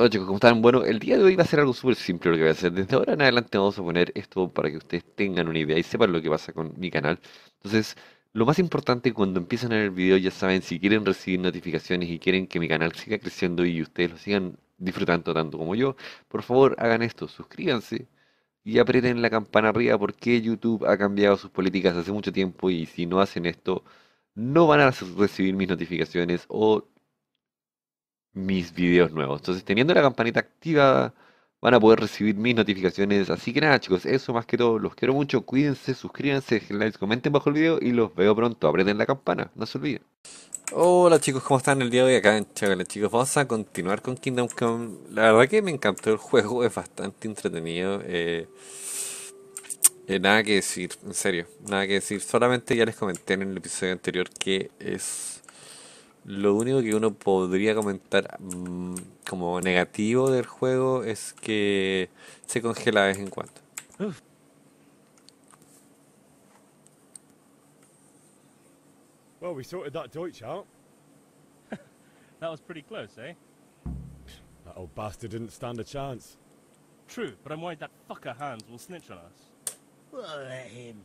Hola chicos, ¿cómo están? Bueno, el día de hoy va a ser algo súper simple lo que voy a hacer. Desde ahora en adelante vamos a poner esto para que ustedes tengan una idea y sepan lo que pasa con mi canal. Entonces, lo más importante cuando empiezan a ver el video, ya saben, si quieren recibir notificaciones y quieren que mi canal siga creciendo y ustedes lo sigan disfrutando tanto como yo, por favor hagan esto, suscríbanse y aprieten la campana arriba porque YouTube ha cambiado sus políticas hace mucho tiempo y si no hacen esto, no van a recibir mis notificaciones o mis videos nuevos. Entonces, teniendo la campanita activada, van a poder recibir mis notificaciones. Así que nada, chicos, eso más que todo. Los quiero mucho. Cuídense, suscríbanse, dejen likes, comenten bajo el video y los veo pronto. Aprieten la campana, no se olviden. Hola chicos, ¿cómo están el día de hoy? Acá en Chagale chicos, vamos a continuar con Kingdom Come. La verdad que me encantó el juego, es bastante entretenido. Eh, eh, nada que decir, en serio, nada que decir. Solamente ya les comenté en el episodio anterior que es lo único que uno podría comentar mm, como negativo del juego es que se congela de vez en cuando. Well, we sorted that Deutsch out. that was pretty close, eh? That old bastard didn't stand a chance. True, but I'm worried that fucker Hans will snitch on us. Well, let him.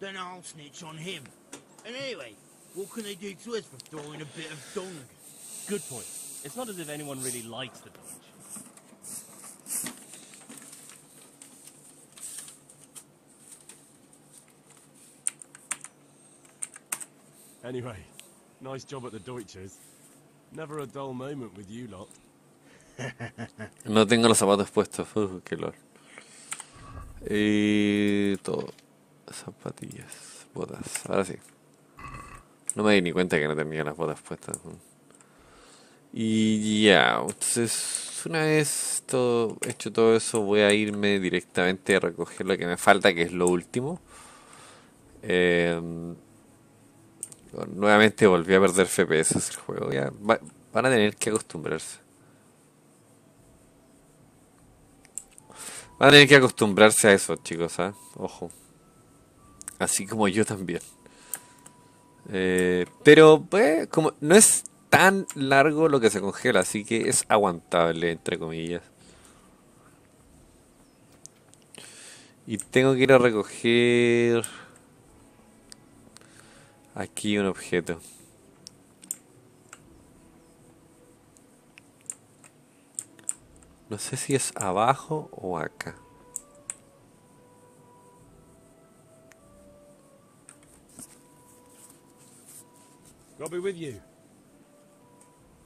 Then I'll snitch on him. And anyway, what can they do to us for throwing a bit of dung? Good point. It's not as if anyone really likes the Dodge. Anyway, nice job at the Deutsches. Never a dull moment with you lot. No tengo los zapatos puestos, Uf, qué lol. Y todo. Zapatillas, botas. Ahora sí. No me di ni cuenta que no tenía las botas puestas. Y ya, entonces una vez todo, hecho todo eso voy a irme directamente a recoger lo que me falta, que es lo último. Eh, nuevamente volví a perder FPS el juego. Ya va- van a tener que acostumbrarse. Van a tener que acostumbrarse a eso, chicos, ¿ah? Ojo. Así como yo también. Eh, pero, pues, como no es tan largo lo que se congela, así que es aguantable, entre comillas. Y tengo que ir a recoger aquí un objeto. No sé si es abajo o acá. I'll be with you.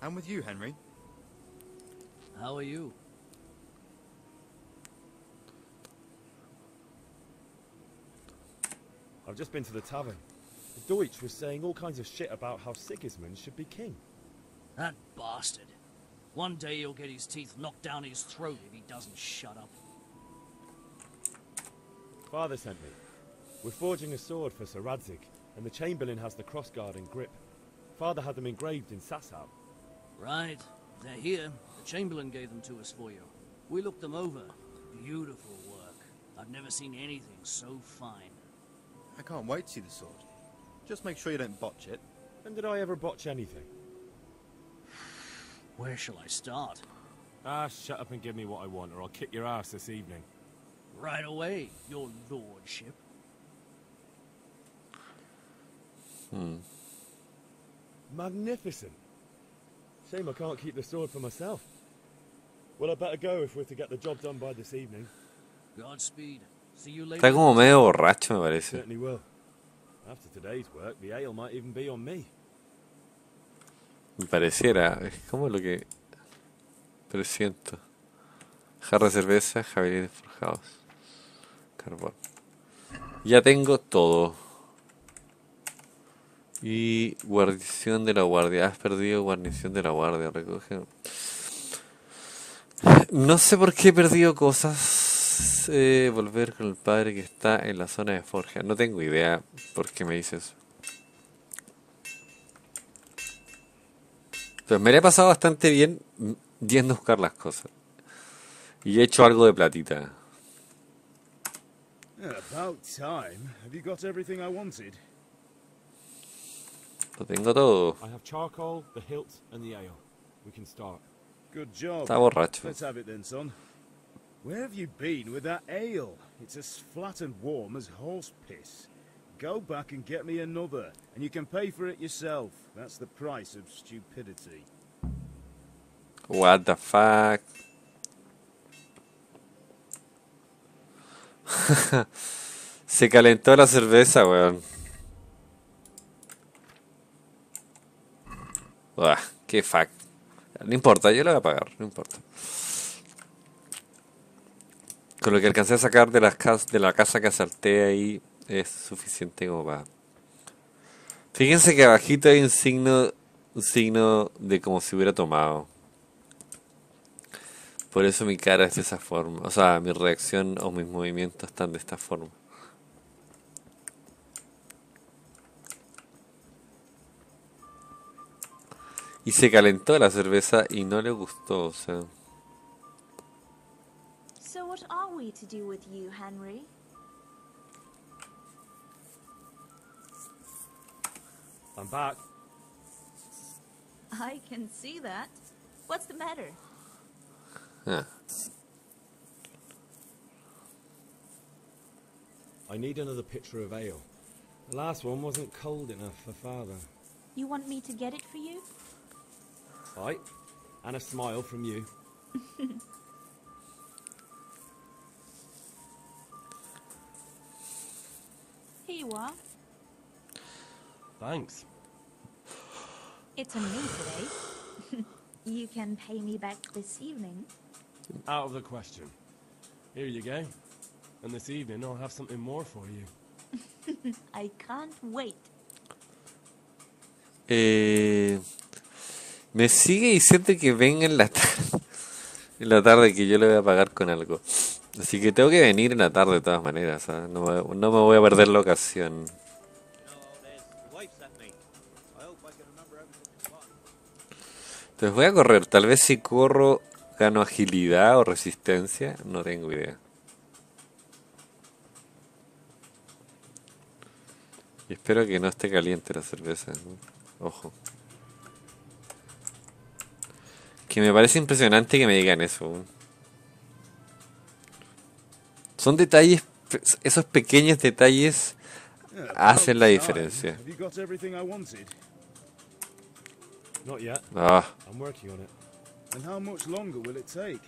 I'm with you, Henry. How are you? I've just been to the tavern. The Deutsch was saying all kinds of shit about how Sigismund should be king. That bastard. One day he'll get his teeth knocked down his throat if he doesn't shut up. Father sent me. We're forging a sword for Sir Radzig, and the Chamberlain has the crossguard and grip. Father had them engraved in Sasau. Right. They're here. The Chamberlain gave them to us for you. We looked them over. Beautiful work. I've never seen anything so fine. I can't wait to see the sword. Just make sure you don't botch it. When did I ever botch anything? Where shall I start? Ah, shut up and give me what I want, or I'll kick your ass this evening. Right away, your lordship. Magnificent. Shame I can't keep the sword for myself. Well, I better go if we're to get the job done by this evening. Godspeed. See you later. Está como medio borracho, me parece. Certainly will. After today's work, the ale might even be on me. Me pareciera, es como lo que presiento. Jarra de cerveza, jabalíes forjados. Carbón. Ya tengo todo. Y guarnición de la guardia. Has perdido guarnición de la guardia. Recoge. No sé por qué he perdido cosas. Eh, volver con el padre que está en la zona de Forja. No tengo idea por qué me dices. Pues me la he pasado bastante bien yendo a buscar las cosas. Y he hecho algo de platita. Lo tengo. I have charcoal, the hilt, and the ale. We can start. Good job. Está borracho. Let's have it then, son. Where have you been with that ale? It's as flat and warm as horse piss. Go back and get me another, and you can pay for it yourself. That's the price of stupidity. What the fuck. Se calentó la cerveza, weón. Uah, qué fuck. No importa, yo la voy a pagar, no importa. Con lo que alcancé a sacar de, las cas de la casa que asalté ahí es suficiente como para... Fíjense que abajito hay un signo, un signo de como si hubiera tomado. Por eso mi cara es de esa forma. O sea, mi reacción o mis movimientos están de esta forma. Y se calentó la cerveza y no le gustó, o sea. So what are we to do with you, Henry? I'm back. I can see that. What's the matter? ah. I need another pitcher of ale. The last one wasn't cold enough for father. You want me to get it for you? Right? And a smile from you. Here you are. Thanks. It's on me today. you can pay me back this evening. Out of the question. Here you go. And this evening I'll have something more for you. I can't wait. Eh, me sigue diciendo que venga en la tarde. En la tarde que yo le voy a pagar con algo. Así que tengo que venir en la tarde de todas maneras. ¿ah? No, me- no me voy a perder la ocasión. Entonces voy a correr. Tal vez si corro gano agilidad o resistencia. No tengo idea. Y espero que no esté caliente la cerveza. Ojo. Que me parece impresionante que me digan eso. Son detalles, esos pequeños detalles hacen la diferencia. Ah, I'm working on it. And how much longer will it take?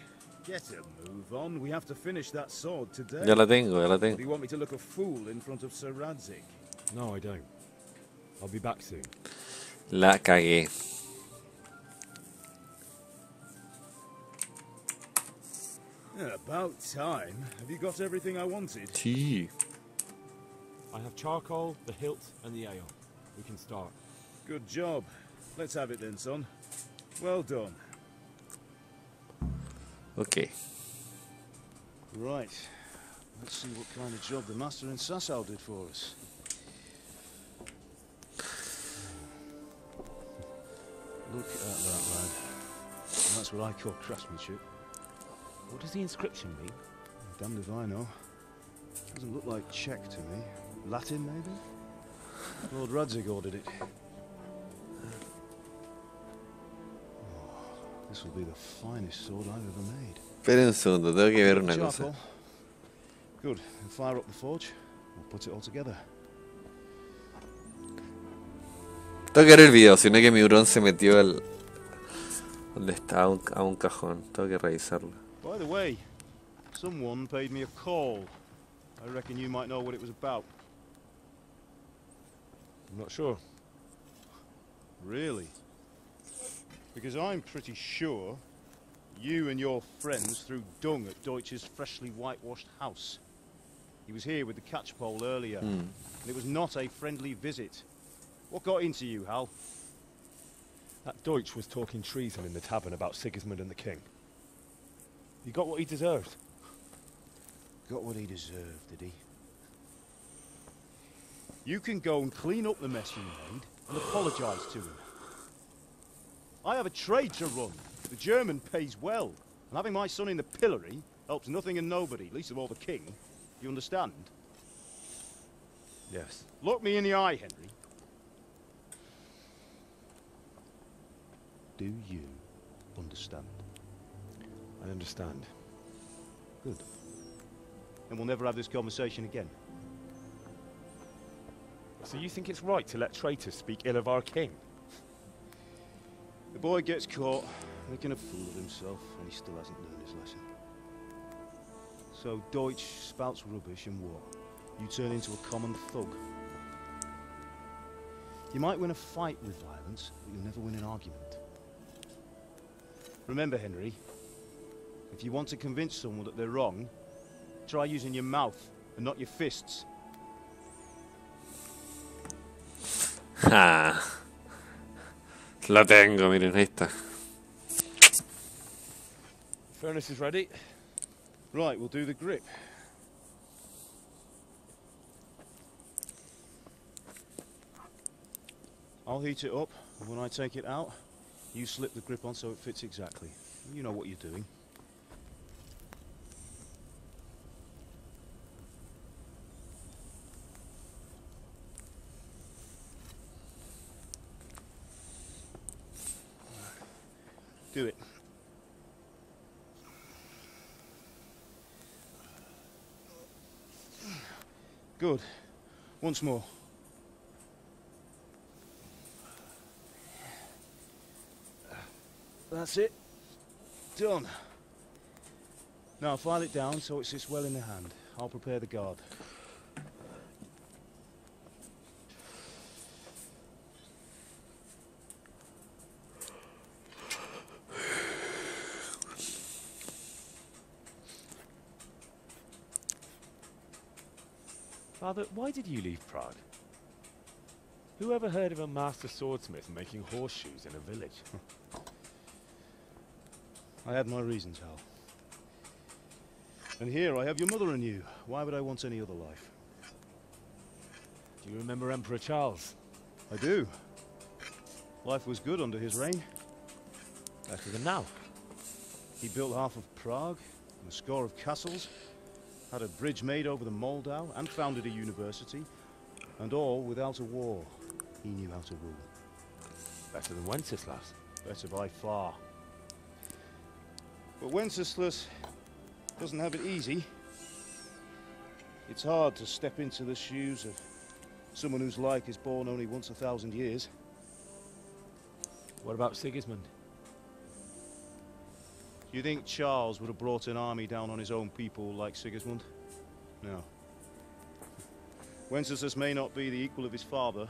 Get a move on. We have to finish that sword today. ya la tengo, ya la tengo. you want about time. Have you got everything I wanted? Tea. I have charcoal, the hilt, and the ale. We can start. Good job. Let's have it then, son. Well done. Ok. Right. Let's see what kind of job the master in Sasau did for us. Look at that, lad. That's what I call craftsmanship. What does the inscription mean? Damned if I know. Doesn't look like Czech to me. Latin, maybe? Lord Radzig ordered it. Oh, this will be the finest sword I've ever made. Esperen un segundo, tengo que ver una cosa. Good. Then fire up the forge. We'll put it all together. Tengo que ver el video, sino que mi hurón se metió al... Donde está, a un, a un cajón. Tengo que revisarlo. By the way, someone paid me a call. I reckon you might know what it was about. I'm not sure. Really? Because I'm pretty sure you and your friends threw dung at Deutsch's freshly whitewashed house. He was here with the catchpole earlier, Hmm. and it was not a friendly visit. What got into you, Hal? That Deutsch was talking treason in the tavern about Sigismund and the king. He got what he deserved. Got what he deserved, did he? You can go and clean up the mess you made and apologise to him. I have a trade to run. The German pays well, and having my son in the pillory helps nothing and nobody, least of all the king. You understand? Yes. Look me in the eye, Henry. Do you understand? I understand. Good. And we'll never have this conversation again. So you think it's right to let traitors speak ill of our king? The boy gets caught, making a fool of himself, and he still hasn't learned his lesson. So Deutsch spouts rubbish and war. You turn into a common thug. You might win a fight with violence, but you'll never win an argument. Remember, Henry, if you want to convince someone that they're wrong, try using your mouth and not your fists. Ja. La tengo, miren, ahí está. Furnace is ready. Right, we'll do the grip. I'll heat it up, and when I take it out, you slip the grip on so it fits exactly. You know what you're doing. Do it. Good. Once more. That's it. Done. Now file it down so it sits well in the hand. I'll prepare the guard. Father, why did you leave Prague? Who ever heard of a master swordsmith making horseshoes in a village? I had my reasons, Hal. And here I have your mother and you. Why would I want any other life? Do you remember Emperor Charles? I do. Life was good under his reign. Better than now. He built half of Prague, and a score of castles, had a bridge made over the Moldau, and founded a university, and all without a war. He knew how to rule. Better than Wenceslas. Better by far. But Wenceslas doesn't have it easy. It's hard to step into the shoes of someone whose like is born only once a thousand years. What about Sigismund? You think Charles would have brought an army down on his own people like Sigismund? No. Wenceslas may not be the equal of his father,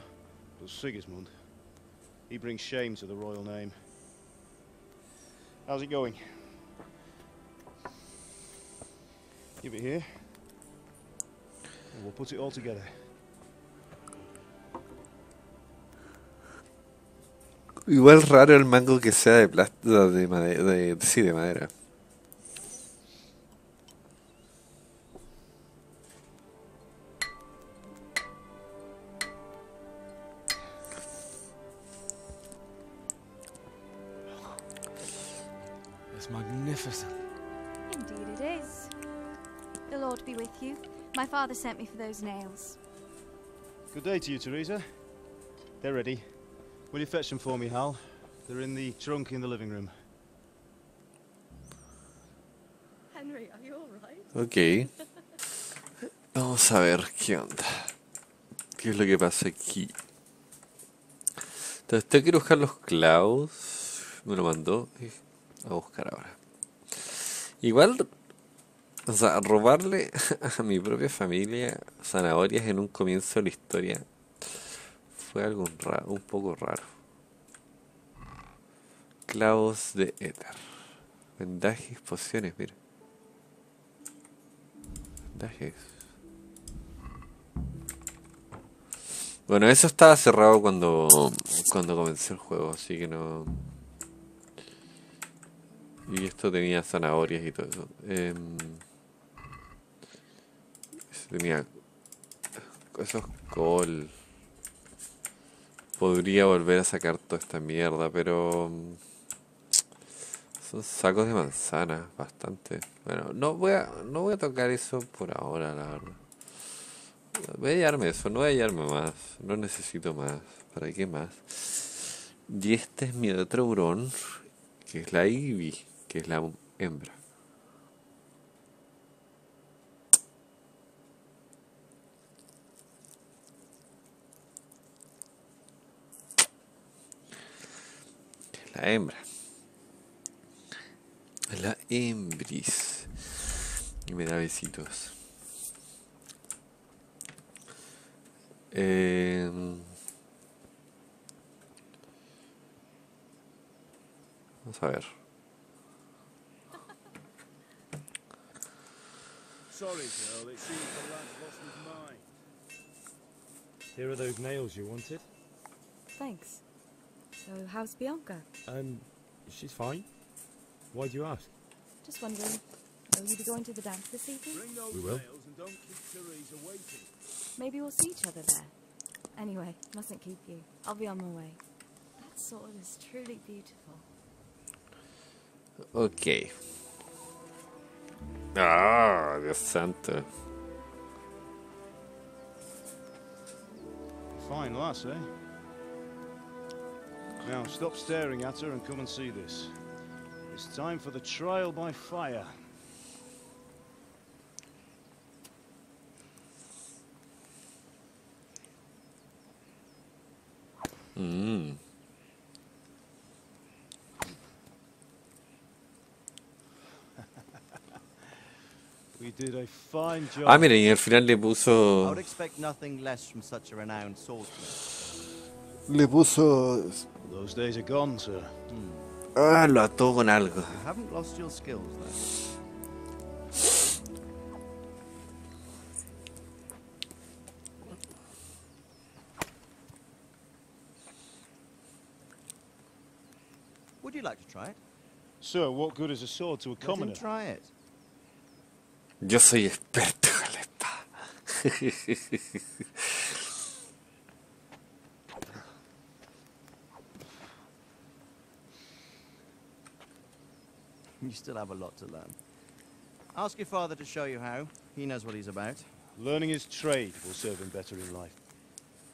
but Sigismund, he brings shame to the royal name. How's it going? Give it here. And we'll put it all together. Igual raro el mango que sea de plástico, de madera, de, sí, de madera. It's magnificent. Indeed it is. The Lord be with you. My father sent me for those nails. Good day to you, Teresa. They're ready. Will you fetch them for me, Hal? They're in the trunk in the living room. Henry, are you alright? Ok. Vamos a ver qué onda. ¿Qué es lo que pasa aquí? Entonces, tengo que ir a buscar los clavos. Me lo mandó. y A buscar ahora. Igual, o sea, robarle a mi propia familia zanahorias en un comienzo de la historia fue algo un poco raro. Clavos de éter. Vendajes, pociones, mira. Vendajes. Bueno, eso estaba cerrado cuando, cuando comencé el juego, así que no... Y esto tenía zanahorias y todo eso. Em, tenía... Eso es col. Podría volver a sacar toda esta mierda, pero... mm, Son sacos de manzana, bastante. Bueno, no voy a, no voy a tocar eso por ahora, la verdad. Voy a llevarme eso, no voy a llevarme más. No necesito más. ¿Para qué más? Y este es mi otro hurón, que es la Ivy, que es la hembra. La hembra. La hembris. Y me da besitos. Eh, vamos a ver. Sorry, girl, it seems the lad's lost his mind. Here are those nails you wanted. Thanks. So, how's Bianca? Um, she's fine. Why do you ask? Just wondering, will you be going to the dance this evening? We will. and don't keep Maybe we'll see each other there. Anyway, mustn't keep you. I'll be on my way. That sword is truly beautiful. Ok. Ah, the santo. Fine lass, eh? Now, stop staring at her and come and see this. It's time for the trial by fire. Mm. We did a fine job. Ah, mira, y al final le I puso. would expect nothing less from such a renowned swordsman. Le puso. Those days are gone, sir. Ah, lo ató con algo. You haven't lost your skills, though. Would you like to try it? Sir, what good is a sword to a Let him commoner? try it. Yo soy experto con la espada. You still have a lot to learn. Ask your father to show you how. He knows what he's about. Learning his trade will serve him better in life,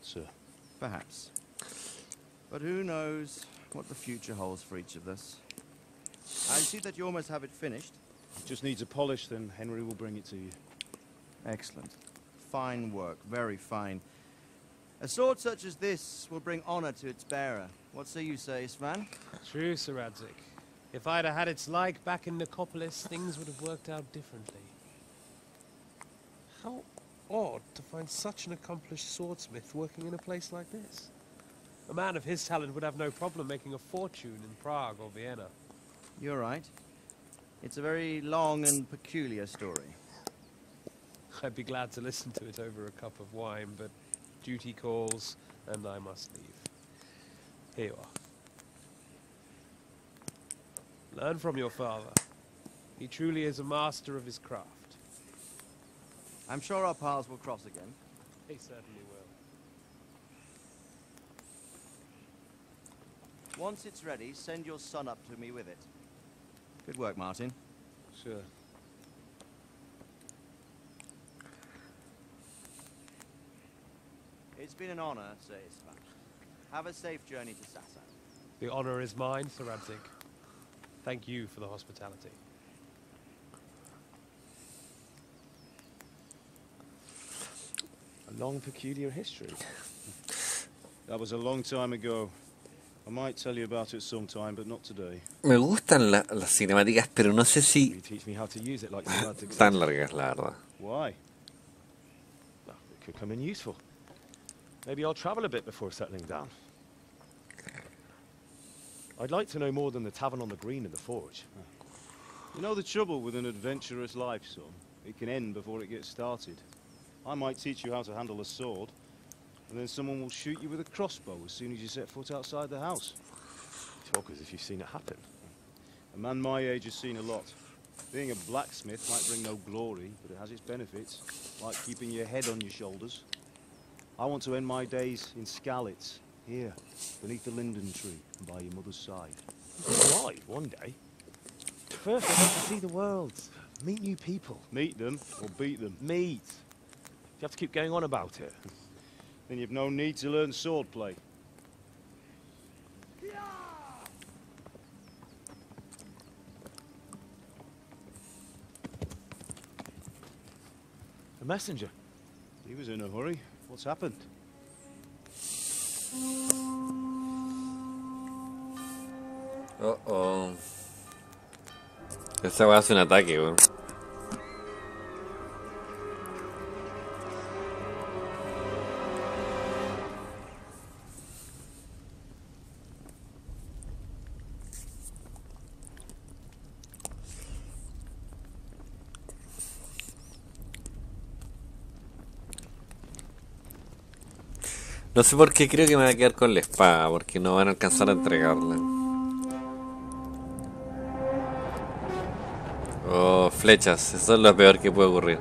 sir. Perhaps. But who knows what the future holds for each of us. I see that you almost have it finished. It just needs a polish, then Henry will bring it to you. Excellent. Fine work, very fine. A sword such as this will bring honor to its bearer. What say you, say, Svan? True, Sir Radzik. If I'd have had its like back in Nicopolis, things would have worked out differently. How odd to find such an accomplished swordsmith working in a place like this. A man of his talent would have no problem making a fortune in Prague or Vienna. You're right. It's a very long and peculiar story. I'd be glad to listen to it over a cup of wine, but duty calls, and I must leave. Here you are. Learn from your father. He truly is a master of his craft. I'm sure our paths will cross again. He certainly will. Once it's ready, send your son up to me with it. Good work, Martin. Sure. It's been an honor, Sir Svan. Have a safe journey to Sassan. The honor is mine, Sir Radzik. Thank you for the hospitality. A long, peculiar history. That was a long time ago. I might tell you about it sometime, but not today. Me gustan la- las cinemáticas, pero no sé si you teach me how to use it like you lads exact? tan largas, la verdad. Why? Well, it could come in useful. Maybe I'll travel a bit before settling down. I'd like to know more than the tavern on the green and the forge. You know the trouble with an adventurous life, son? It can end before it gets started. I might teach you how to handle a sword, and then someone will shoot you with a crossbow as soon as you set foot outside the house. Talk as if you've seen it happen. A man my age has seen a lot. Being a blacksmith might bring no glory, but it has its benefits, like keeping your head on your shoulders. I want to end my days in Skalitz, here, beneath the linden tree, and by your mother's side. Alive one day. First, I'd like to see the world, meet new people. Meet them, or beat them. Meet. You have to keep going on about it. Then you've no need to learn swordplay. A messenger. He was in a hurry. What's happened? Oh, oh. Esa va a ser un ataque, weón. No sé por qué creo que me voy a quedar con la espada, porque no van a alcanzar a entregarla. Oh, flechas, eso es lo peor que puede ocurrir.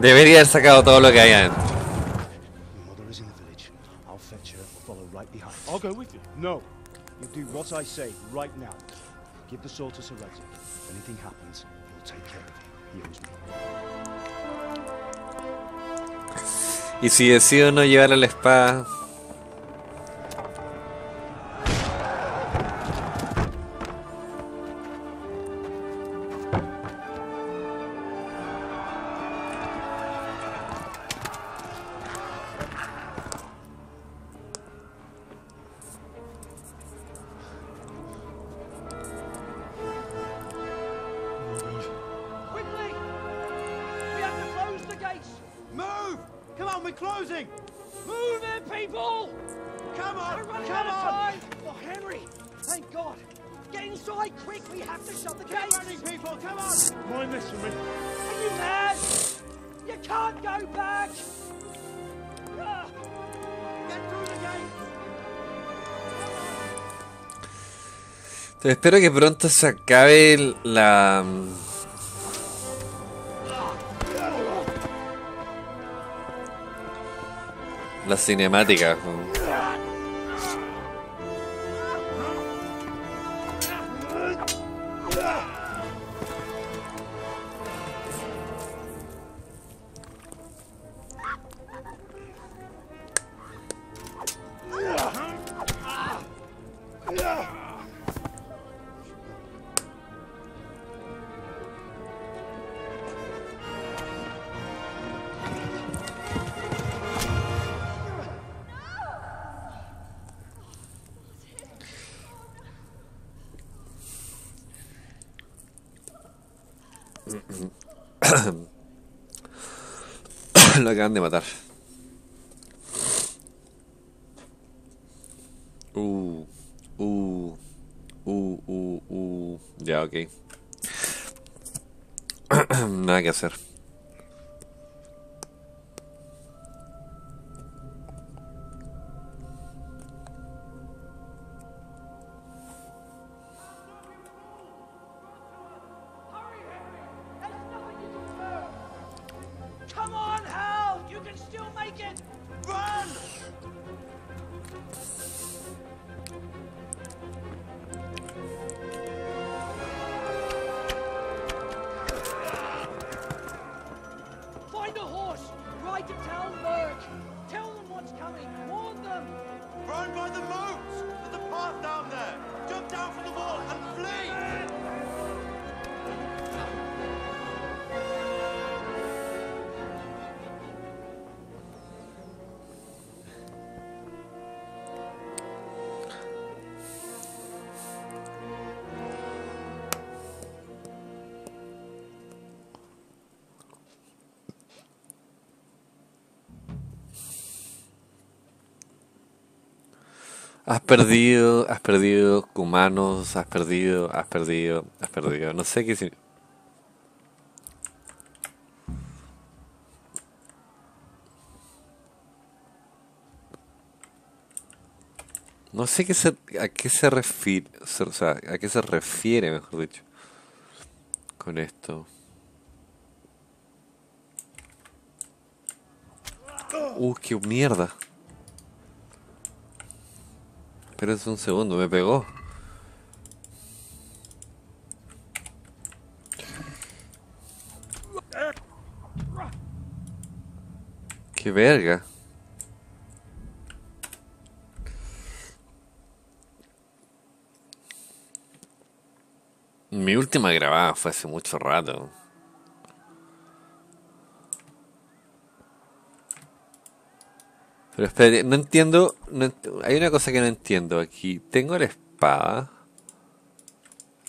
Debería haber sacado todo lo que hay adentro. Your mother is in the village. I'll fetch her and follow right behind. I'll go with you. No. You do what I say right now. Give the sword to Sir Isaac. If anything happens, he'll take care of you. He owes me. Y si decido no llevar a la espada, Espero que pronto se acabe la... La cinemática. Lo acaban de matar. Uh, uh, uh, uh, uh. Ya, ok. Nada que hacer. Has perdido, has perdido humanos, has perdido, has perdido, has perdido. No sé qué si- No sé se, a qué se refiere, o sea, a qué se refiere, mejor dicho, con esto. Uh, qué mierda. Espérense un segundo, me pegó. Qué verga. Mi última grabada fue hace mucho rato. Pero espérate, no entiendo, no ent- hay una cosa que no entiendo aquí. Tengo la espada.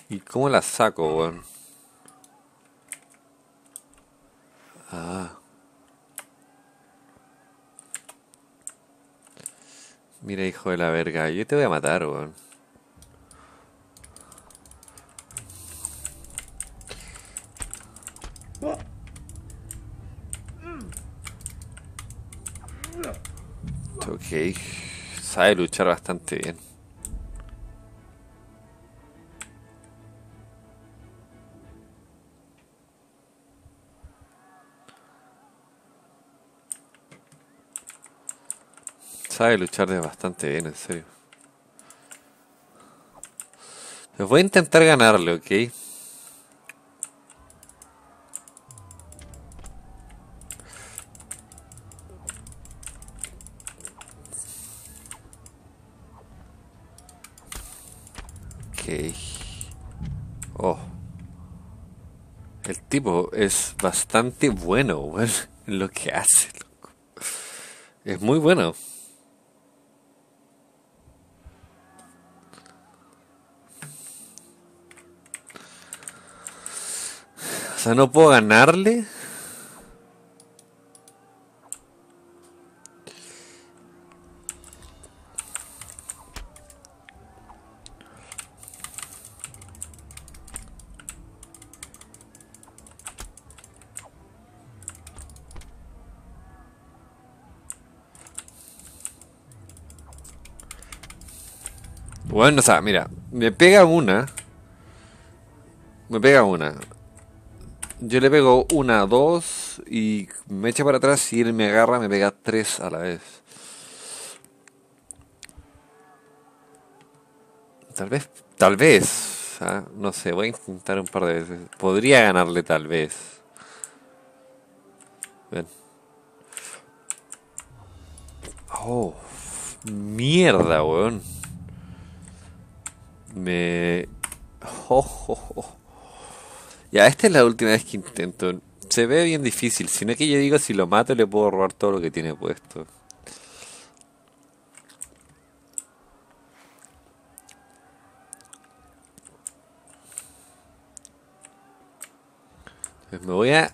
¿Y cómo la saco, weón? Ah. Mira, hijo de la verga, yo te voy a matar, weón. Ok, sabe luchar bastante bien. Sabe luchar de bastante bien, en serio. Pues voy a intentar ganarle. Ok. Es bastante bueno, lo que hace. Es muy bueno. O sea, no puedo ganarle. Bueno, o sea, mira, me pega una. Me pega una. Yo le pego una, dos y me echa para atrás y él me agarra, me pega tres a la vez. Tal vez, tal vez, ah, no sé, voy a intentar un par de veces. Podría ganarle tal vez. Ven. Oh, mierda, weón. Me... Oh, oh, oh. Ya, esta es la última vez que intento. Se ve bien difícil, sino que yo digo si lo mato le puedo robar todo lo que tiene puesto. Pues me voy a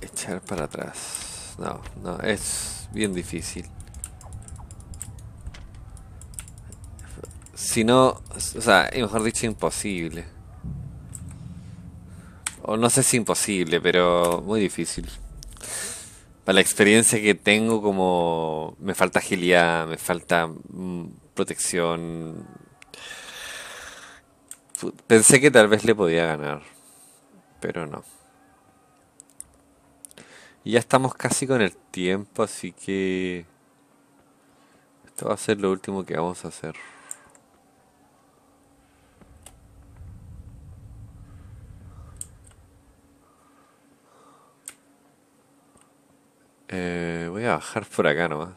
echar para atrás. No, no, es bien difícil. Si no, o sea, mejor dicho, imposible. O no sé si imposible, pero muy difícil. Para la experiencia que tengo, como me falta agilidad, me falta mm, protección. Pensé que tal vez le podía ganar, pero no. Y ya estamos casi con el tiempo, así que esto va a ser lo último que vamos a hacer. Eh, voy a bajar por acá nomás.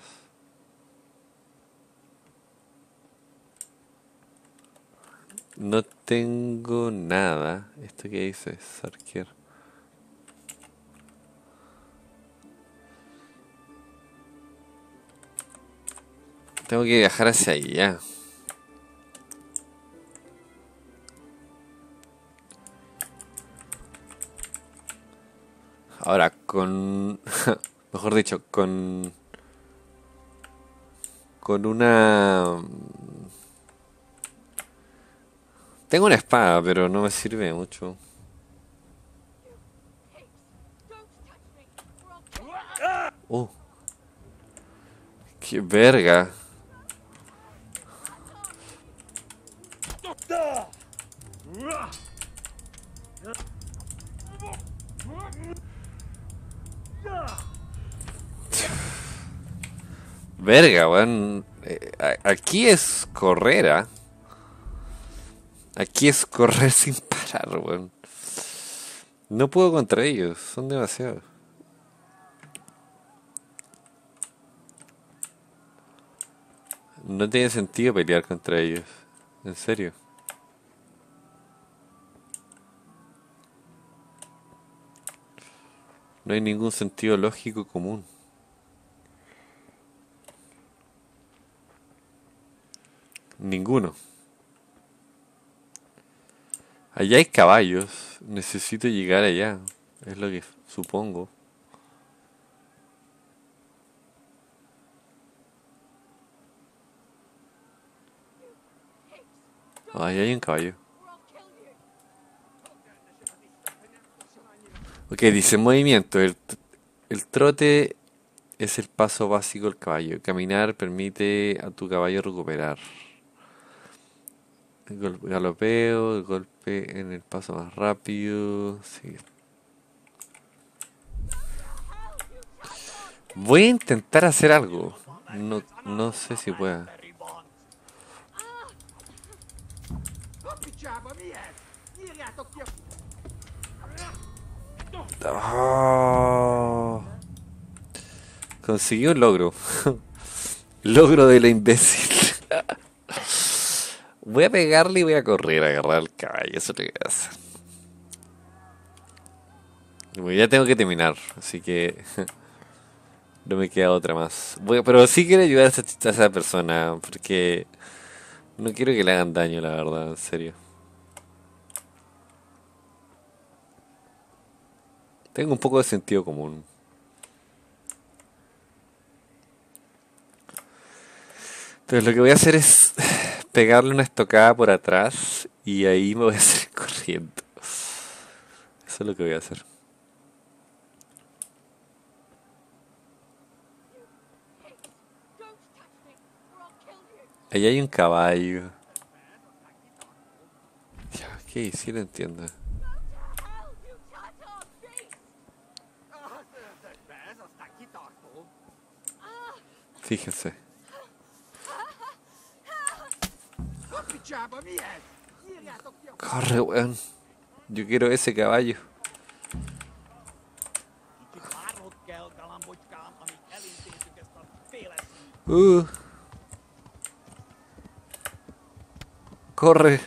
No tengo nada. ¿Esto qué dice? Sarkier. Tengo que viajar hacia allá. Ahora, con... Mejor dicho, con... Con una... Tengo una espada, pero no me sirve mucho. Uh. Qué verga. Verga, weón. Eh, aquí es correr, ¿ah? Aquí es correr sin parar, weón. No puedo contra ellos, son demasiados. No tiene sentido pelear contra ellos. En serio. No hay ningún sentido lógico común. Ninguno. Allá hay caballos. Necesito llegar allá. Es lo que supongo. Ahí hay un caballo. Ok, dice movimiento. El, el trote es el paso básico del caballo. Caminar permite a tu caballo recuperar. Galopeo, el golpe en el paso más rápido. Sí. Voy a intentar hacer algo. No, no sé si pueda. Ah. Conseguí un logro. logro de la imbécil. voy a pegarle y voy a correr a agarrar al caballo. Eso es lo que voy a hacer. Bueno, ya tengo que terminar, así que no me queda otra más. Voy pero sí quiero ayudar a esa, a esa persona porque no quiero que le hagan daño, la verdad, en serio. Tengo un poco de sentido común. Entonces lo que voy a hacer es pegarle una estocada por atrás y ahí me voy a hacer corriendo. Eso es lo que voy a hacer. Allá hay un caballo. Ya, ¿qué? Sí lo entiendo. Fíjense. Corre, weón. Yo quiero ese caballo. Uh. Corre.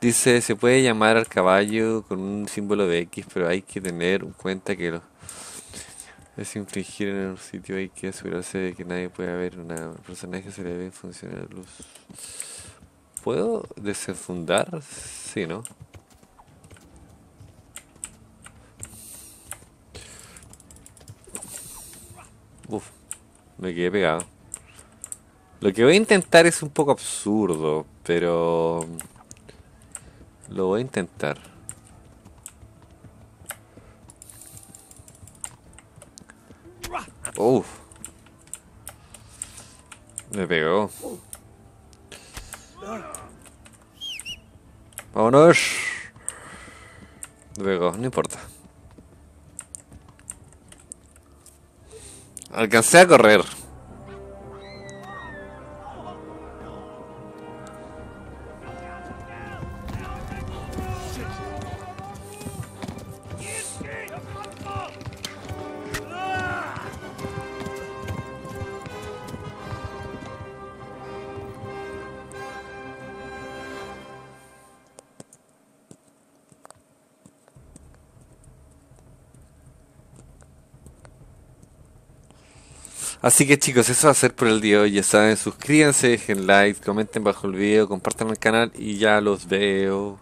Dice, se puede llamar al caballo con un símbolo de X, pero hay que tener en cuenta que lo, es infringir en un sitio hay que asegurarse de que nadie pueda ver una personaje se le debe funcionar luz. ¿Puedo desenfundar? Sí, ¿no? Uf, me quedé pegado. Lo que voy a intentar es un poco absurdo, pero lo voy a intentar. Uf. Me pegó. Vámonos. Pegó, no importa. Alcancé a correr. Así que chicos, eso va a ser por el día de hoy. Ya saben, suscríbanse, dejen like, comenten bajo el video, compartan el canal y ya los veo.